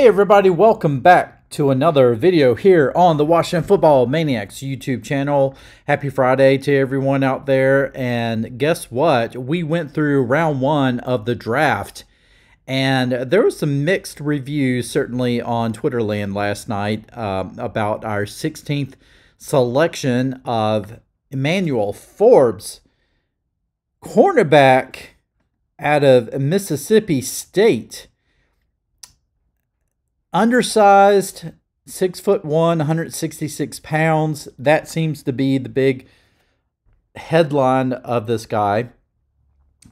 Hey everybody, welcome back to another video here on the Washington Football Maniacs YouTube channel. Happy Friday to everyone out there. And guess what? We went through round one of the draft and there was some mixed reviews certainly on Twitterland last night um, about our 16th selection of Emmanuel Forbes, cornerback out of Mississippi State undersized, six foot one, 166 pounds. That seems to be the big headline of this guy.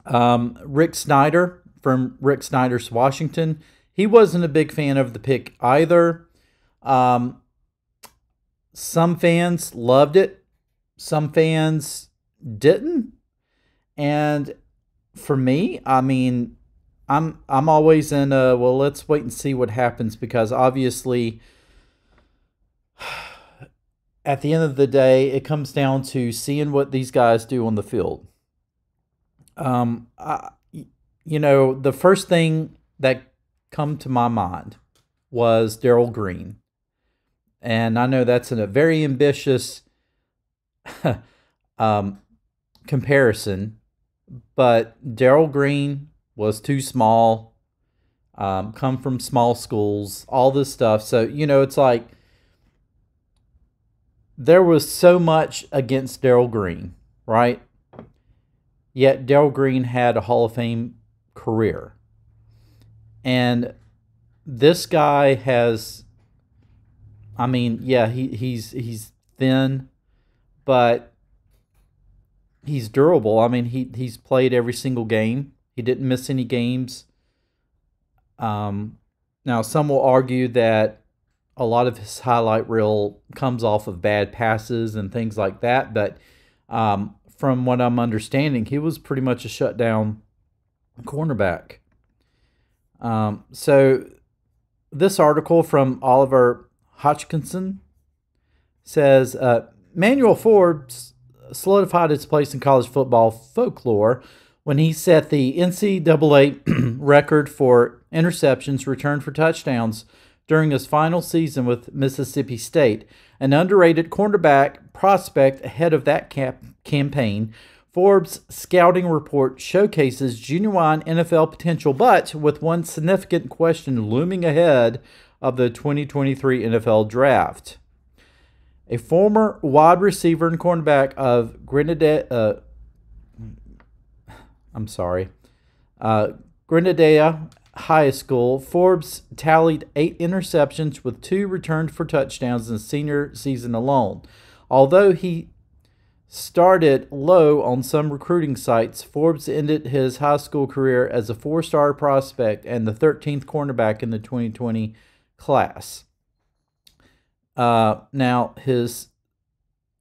Um, Rick Snider from Rick Snider's Washington. He wasn't a big fan of the pick either. Um, some fans loved it, some fans didn't. And for me, I mean, I'm I'm always in a well, let's wait and see what happens because obviously at the end of the day, it comes down to seeing what these guys do on the field. Um, I, you know, the first thing that come to my mind was Darrell Green, and I know that's a very ambitious um, comparison, but Darrell Green was too small, um, come from small schools, all this stuff. So, you know, it's like there was so much against Darrell Green, right? Yet Darrell Green had a Hall of Fame career. And this guy has I mean, yeah, he, he's he's thin, but he's durable. I mean, he he's played every single game. He didn't miss any games. Um, now, some will argue that a lot of his highlight reel comes off of bad passes and things like that. But um, from what I'm understanding, he was pretty much a shutdown cornerback. Um, so, this article from Oliver Hodgkinson says uh, Manuel Forbes solidified its place in college football folklore when he set the NCAA record for interceptions returned for touchdowns during his final season with Mississippi State. An underrated cornerback prospect ahead of that cap- campaign, Forbes' scouting report showcases genuine NFL potential, but with one significant question looming ahead of the 2023 NFL Draft. A former wide receiver and cornerback of Grenada, uh, I'm sorry, uh, Grenada High School, Forbes tallied eight interceptions with two returned for touchdowns in senior season alone. Although he started low on some recruiting sites, Forbes ended his high school career as a four star prospect and the 13th cornerback in the 2020 class. Uh, now, his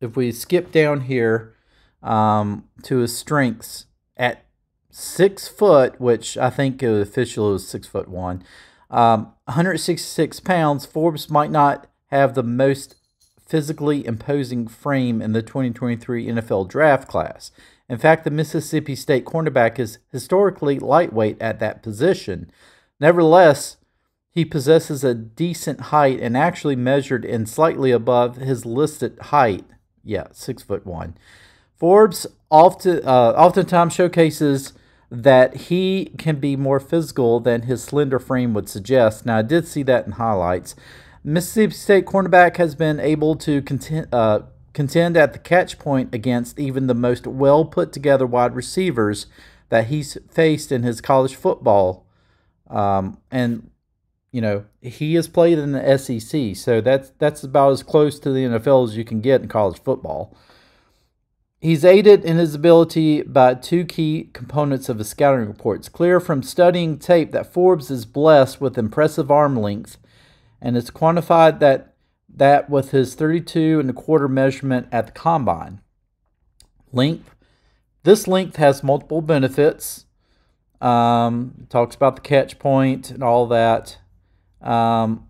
if we skip down here um, to his strengths at six foot, which I think the official is six foot one, um, 166 pounds, Forbes might not have the most physically imposing frame in the 2023 NFL draft class. In fact, the Mississippi State cornerback is historically lightweight at that position. Nevertheless, he possesses a decent height and actually measured in slightly above his listed height. Yeah, six foot one. Forbes often uh, oftentimes showcases that he can be more physical than his slender frame would suggest. Now, I did see that in highlights. Mississippi State cornerback has been able to contend, uh, contend at the catch point against even the most well put together wide receivers that he's faced in his college football. Um, and you know he has played in the SEC, so that's that's about as close to the NFL as you can get in college football. He's aided in his ability by two key components of his scouting reports. Clear from studying tape that Forbes is blessed with impressive arm length, and it's quantified that that with his 32 and a quarter measurement at the combine. Length. This length has multiple benefits. Um, talks about the catch point and all that. Um,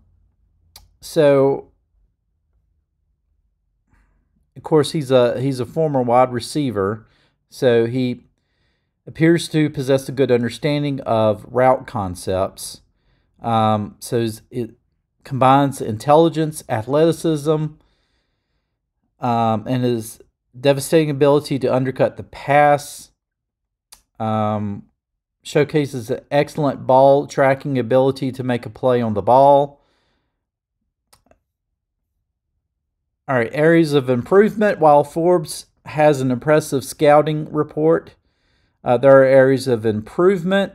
so of course, he's a he's a former wide receiver, so he appears to possess a good understanding of route concepts. Um, so it combines intelligence, athleticism, um, and his devastating ability to undercut the pass. Um, showcases an excellent ball tracking ability to make a play on the ball. All right, areas of improvement. While Forbes has an impressive scouting report, uh, there are areas of improvement.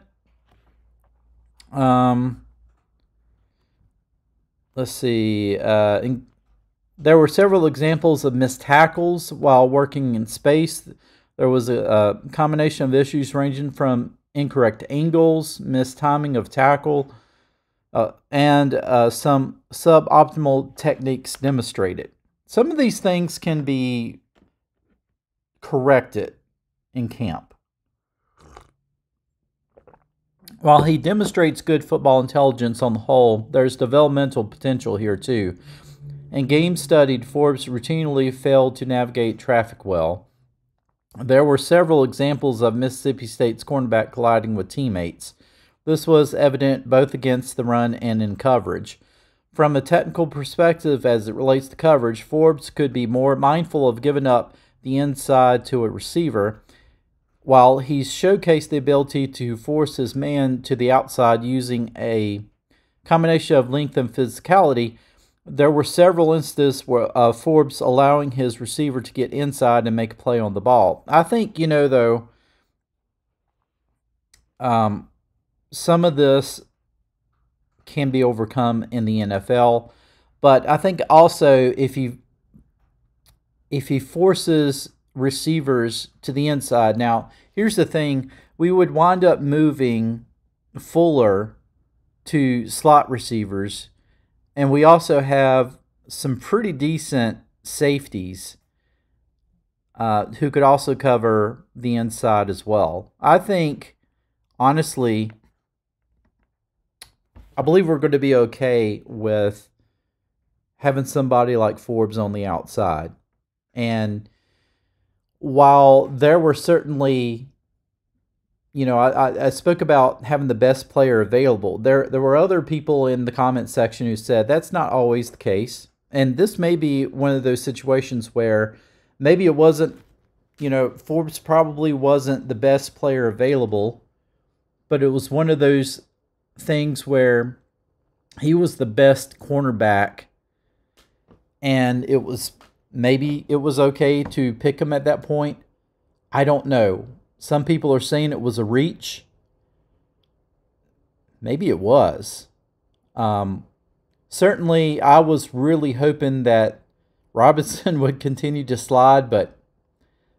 Um, let's see. Uh, in, there were several examples of missed tackles while working in space. There was a, a combination of issues ranging from incorrect angles, missed timing of tackle, uh, and uh, some suboptimal techniques demonstrated. Some of these things can be corrected in camp. While he demonstrates good football intelligence on the whole, there's developmental potential here too. In games studied, Forbes routinely failed to navigate traffic well. There were several examples of Mississippi State's cornerback colliding with teammates. This was evident both against the run and in coverage. From a technical perspective, as it relates to coverage, Forbes could be more mindful of giving up the inside to a receiver, while he's showcased the ability to force his man to the outside using a combination of length and physicality there were several instances where uh, Forbes allowing his receiver to get inside and make a play on the ball. I think you know though. Um, some of this can be overcome in the NFL, but I think also if he if he forces receivers to the inside. Now, here's the thing: we would wind up moving Fuller to slot receivers and we also have some pretty decent safeties uh, who could also cover the inside as well. I think, honestly, I believe we're going to be okay with having somebody like Forbes on the outside. And while there were certainly you know, I, I spoke about having the best player available. There, there were other people in the comment section who said that's not always the case, and this may be one of those situations where maybe it wasn't, you know, Forbes probably wasn't the best player available, but it was one of those things where he was the best cornerback, and it was maybe it was okay to pick him at that point. I don't know. Some people are saying it was a reach. Maybe it was. Um, certainly, I was really hoping that Robinson would continue to slide, but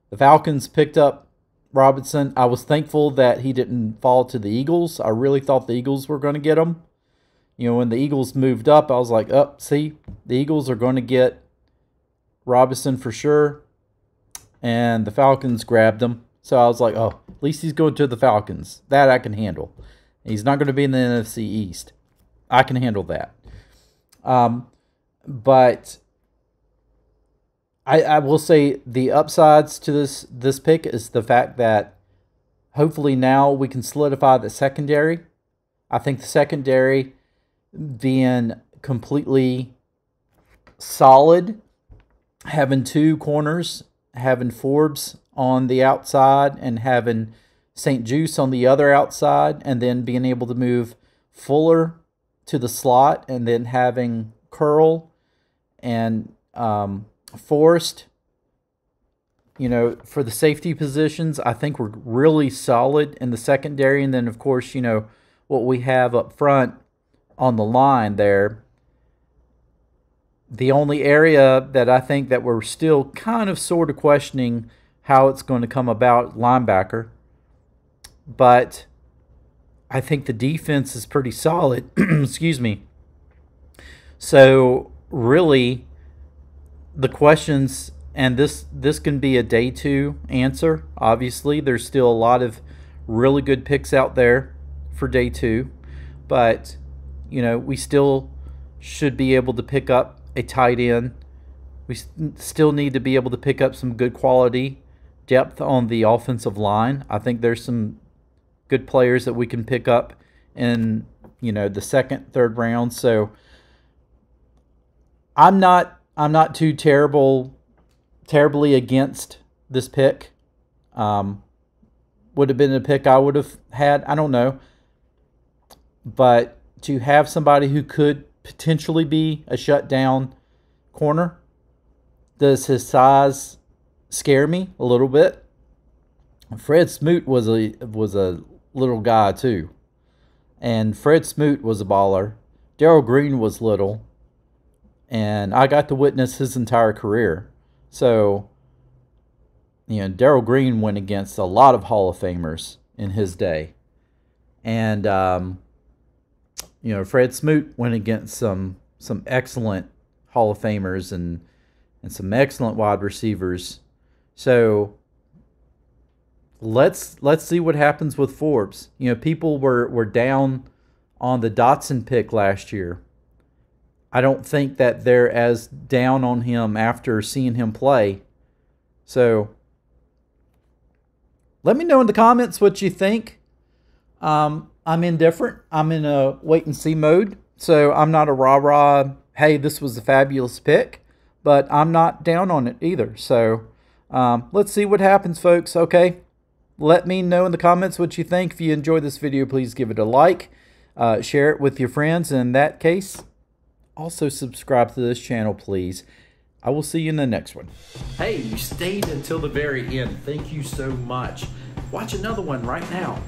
the Falcons picked up Robinson. I was thankful that he didn't fall to the Eagles. I really thought the Eagles were going to get him. You know, when the Eagles moved up, I was like, up, oh, see, the Eagles are going to get Robinson for sure. And the Falcons grabbed him. So I was like, oh, at least he's going to the Falcons. That I can handle. He's not going to be in the NFC East. I can handle that. Um, but I, I will say the upsides to this this pick is the fact that hopefully now we can solidify the secondary. I think the secondary being completely solid, having two corners, having Forbes on the outside and having St-Juste on the other outside, and then being able to move Fuller to the slot, and then having Curl and um, Forrest. You know, for the safety positions, I think we're really solid in the secondary, and then of course, you know what we have up front on the line there. The only area that I think that we're still kind of sort of questioning how it's going to come about linebacker. But I think the defense is pretty solid. Excuse me. So really the questions and this this can be a day 2 answer. Obviously, there's still a lot of really good picks out there for day 2, but you know, we still should be able to pick up a tight end. We still need to be able to pick up some good quality depth on the offensive line. I think there's some good players that we can pick up in you know, the second, third round. So I'm not I'm not too terrible terribly against this pick. Um, would have been a pick I would have had. I don't know. But to have somebody who could potentially be a shutdown corner, does his size scare me a little bit? Fred Smoot was a was a little guy too. And Fred Smoot was a baller. Darrell Green was little. And I got to witness his entire career. So, you know, Darrell Green went against a lot of Hall of Famers in his day. And, um, you know, Fred Smoot went against some some excellent Hall of Famers and and some excellent wide receivers. So let's let's see what happens with Forbes. You know, people were were down on the Dotson pick last year. I don't think that they're as down on him after seeing him play. So let me know in the comments what you think. Um, I'm indifferent. I'm in a wait and see mode. So I'm not a rah rah, hey, this was a fabulous pick, but I'm not down on it either. So um, let's see what happens, folks. Okay. Let me know in the comments what you think. If you enjoyed this video, please give it a like. Uh, share it with your friends. In that case, also subscribe to this channel, please. I will see you in the next one. Hey, you stayed until the very end. Thank you so much. Watch another one right now.